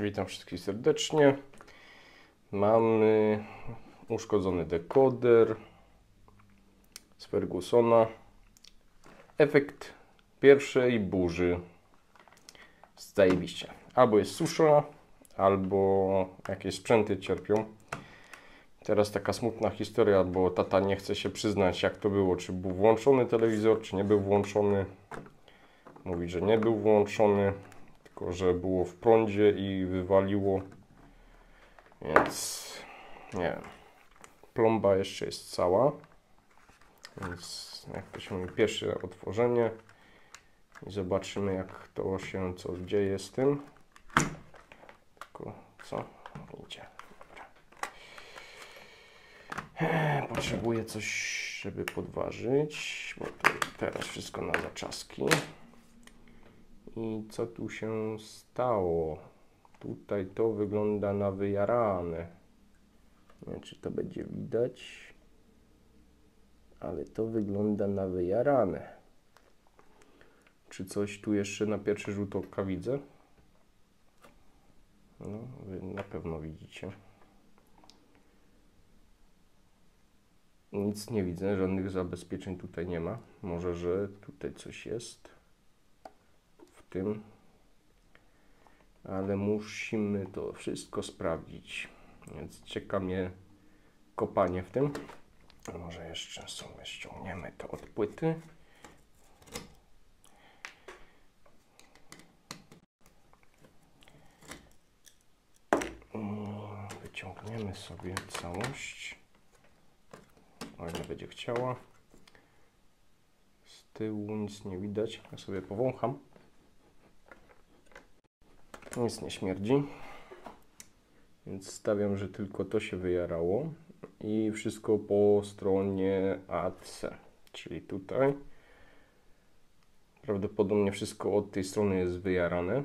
Witam wszystkich serdecznie. Mamy uszkodzony dekoder z Fergusona. Efekt pierwszej burzy. Zajebiście. Albo jest susza, albo jakieś sprzęty cierpią. Teraz taka smutna historia, bo tata nie chce się przyznać jak to było, czy był włączony telewizor, czy nie był włączony. Mówi, że nie był włączony, tylko że było w prądzie i wywaliło. Więc nie wiem. Plomba jeszcze jest cała. Więc jak to się mówi, pierwsze otworzenie i zobaczymy jak to się co dzieje z tym. Tylko co? Idzie. Dobra. Potrzebuję coś, żeby podważyć, bo to teraz wszystko na zaczaski. I co tu się stało? Tutaj to wygląda na wyjarane. Nie wiem, czy to będzie widać. Ale to wygląda na wyjarane. Czy coś tu jeszcze na pierwszy rzut oka widzę? No, wy na pewno widzicie. Nic nie widzę, żadnych zabezpieczeń tutaj nie ma. Może, że tutaj coś jest tym. Ale musimy to wszystko sprawdzić. Więc czeka mnie kopanie w tym. Może jeszcze sobie ściągniemy to od płyty. Wyciągniemy sobie całość. O ile będzie chciała. Z tyłu nic nie widać. Ja sobie powącham. Nic nie śmierdzi. Więc stawiam, że tylko to się wyjarało. I wszystko po stronie AC. Czyli tutaj. Prawdopodobnie wszystko od tej strony jest wyjarane.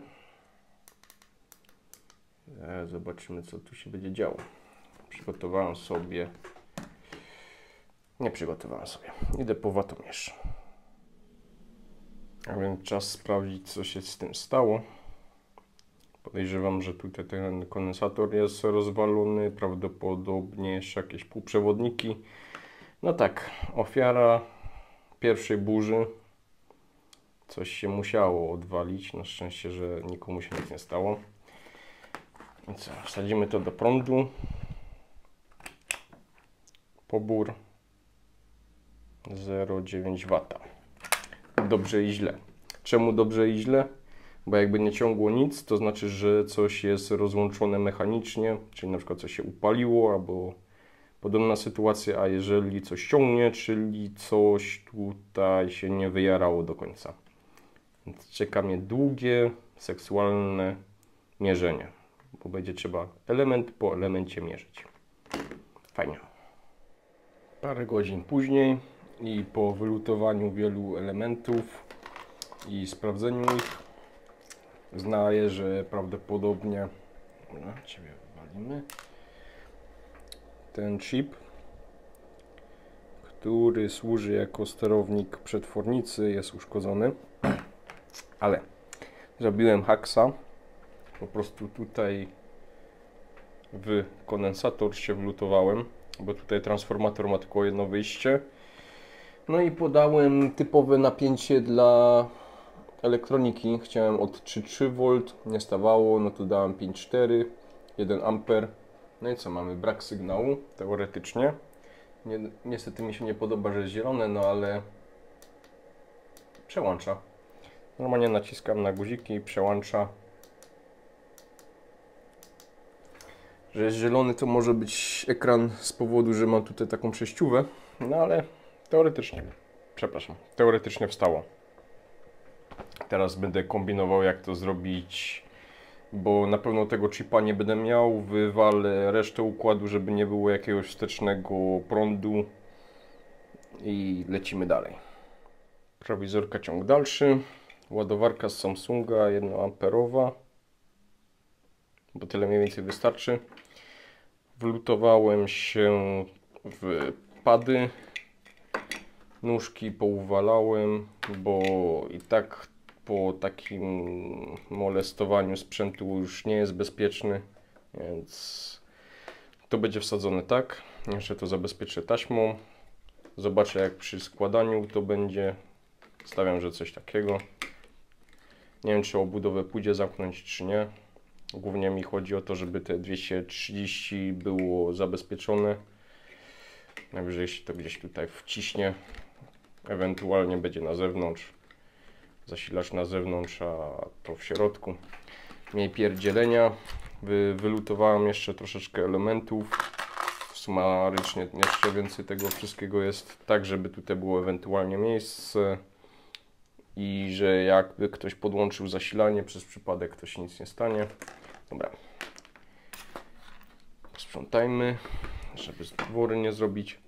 Zobaczymy, co tu się będzie działo. Przygotowałem sobie. Nie przygotowałem sobie. Idę po watomierz. A więc czas sprawdzić, co się z tym stało. Podejrzewam, że tutaj ten kondensator jest rozwalony, prawdopodobnie jeszcze jakieś półprzewodniki. No tak, ofiara pierwszej burzy. Coś się musiało odwalić. Na szczęście, że nikomu się nic nie stało. I co, wsadzimy to do prądu. Pobór 0,9 W. Dobrze i źle. Czemu dobrze i źle? Bo jakby nie ciągło nic, to znaczy, że coś jest rozłączone mechanicznie, czyli na przykład coś się upaliło, albo podobna sytuacja, a jeżeli coś ciągnie, czyli coś tutaj się nie wyjarało do końca. Więc czeka mnie długie, seksualne mierzenie, bo będzie trzeba element po elemencie mierzyć. Fajnie. Parę godzin później i po wylutowaniu wielu elementów i sprawdzeniu ich znaję, że prawdopodobnie dobra, Ciebie wywalimy. Ten chip który służy jako sterownik przetwornicy jest uszkodzony. Ale zrobiłem haksa. Po prostu tutaj w kondensator się wlutowałem bo tutaj transformator ma tylko jedno wyjście. No i podałem typowe napięcie dla elektroniki chciałem od 3,3 V, nie stawało, no to dałem 5,4, 1 A. No i co, mamy brak sygnału, teoretycznie. Nie, niestety mi się nie podoba, że jest zielone, no ale przełącza. Normalnie naciskam na guziki i przełącza. Że jest zielony to może być ekran z powodu, że mam tutaj taką przejściówę, no ale teoretycznie, przepraszam, teoretycznie wstało. Teraz będę kombinował jak to zrobić, bo na pewno tego chipa nie będę miał. Wywalę resztę układu, żeby nie było jakiegoś wstecznego prądu i lecimy dalej. Prowizorka ciąg dalszy. Ładowarka z Samsunga 1 amperowa, bo tyle mniej więcej wystarczy. Wlutowałem się w pady nóżki pouwalałem, bo i tak po takim molestowaniu sprzętu już nie jest bezpieczny, więc to będzie wsadzone tak. Jeszcze to zabezpieczę taśmą. Zobaczę jak przy składaniu to będzie. Stawiam, że coś takiego. Nie wiem czy obudowę pójdzie zamknąć czy nie. Głównie mi chodzi o to, żeby te 230 było zabezpieczone. Najwyżej się to gdzieś tutaj wciśnie. Ewentualnie będzie na zewnątrz. Zasilacz na zewnątrz, a to w środku. Mniej pierdzielenia. Wy, wylutowałem jeszcze troszeczkę elementów. Sumarycznie jeszcze więcej tego wszystkiego jest tak, żeby tutaj było ewentualnie miejsce i że jakby ktoś podłączył zasilanie przez przypadek, to się nic nie stanie. Dobra. Posprzątajmy, żeby dwory nie zrobić.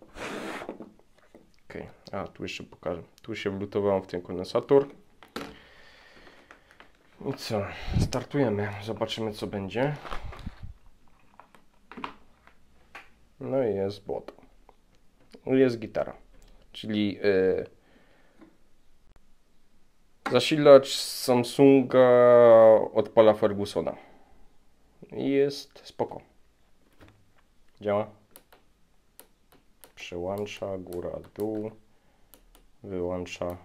Ok, a tu jeszcze pokażę. Tu się wlutowałem w ten kondensator. I co? Startujemy. Zobaczymy co będzie. No i jest błoto. Jest gitara. Czyli yy, zasilacz Samsunga odpala Fergusona. I jest spoko. Działa. Przełącza, góra, dół. Wyłącza.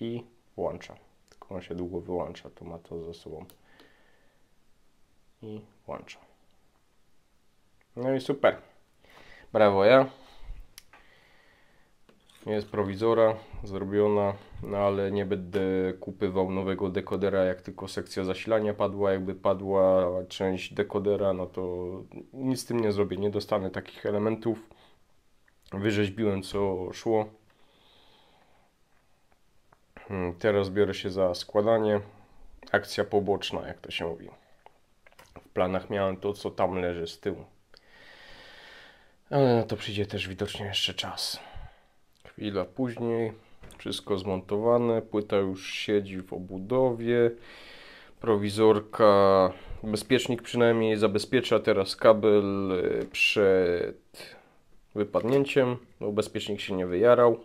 I włącza. Tylko on się długo wyłącza, to ma to ze sobą. I włącza. No i super. Brawo ja. Jest prowizora zrobiona, no ale nie będę kupywał nowego dekodera, jak tylko sekcja zasilania padła. Jakby padła część dekodera, no to nic z tym nie zrobię. Nie dostanę takich elementów. Wyrzeźbiłem co szło. Hmm, teraz biorę się za składanie. Akcja poboczna, jak to się mówi. W planach miałem to, co tam leży z tyłu. Ale na to przyjdzie też widocznie jeszcze czas. Chwila później, wszystko zmontowane, płyta już siedzi w obudowie, prowizorka, bezpiecznik przynajmniej zabezpiecza teraz kabel y, przed wypadnięciem, bo bezpiecznik się nie wyjarał.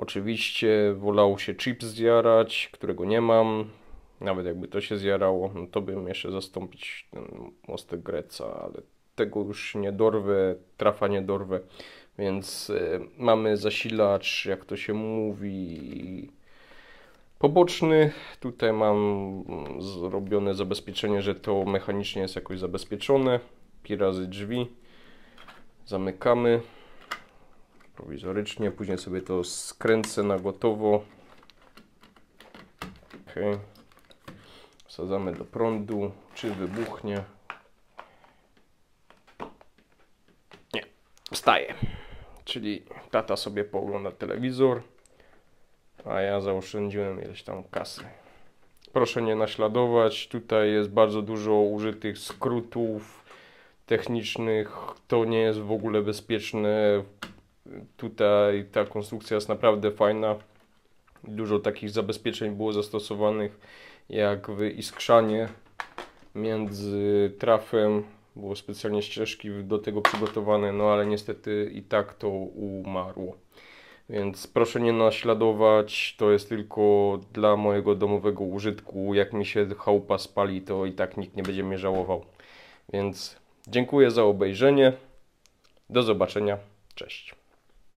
Oczywiście wolało się chip zjarać, którego nie mam. Nawet jakby to się zjarało, no to bym jeszcze zastąpić ten mostek Greca, ale tego już nie dorwę, trafa nie dorwę. Więc y, mamy zasilacz, jak to się mówi, poboczny. Tutaj mam mm, zrobione zabezpieczenie, że to mechanicznie jest jakoś zabezpieczone. Pi razy drzwi. Zamykamy prowizorycznie. Później sobie to skręcę na gotowo. Ok. Wsadzamy do prądu. Czy wybuchnie? Nie. Wstaje. Czyli tata sobie poogląda telewizor, a ja zaoszczędziłem ileś tam kasy. Proszę nie naśladować, tutaj jest bardzo dużo użytych skrótów technicznych, to nie jest w ogóle bezpieczne. Tutaj ta konstrukcja jest naprawdę fajna. Dużo takich zabezpieczeń było zastosowanych, jak w iskrzanie między trafem było specjalnie ścieżki do tego przygotowane, no ale niestety i tak to umarło. Więc proszę nie naśladować, to jest tylko dla mojego domowego użytku. Jak mi się chałupa spali, to i tak nikt nie będzie mnie żałował. Więc dziękuję za obejrzenie. Do zobaczenia. Cześć.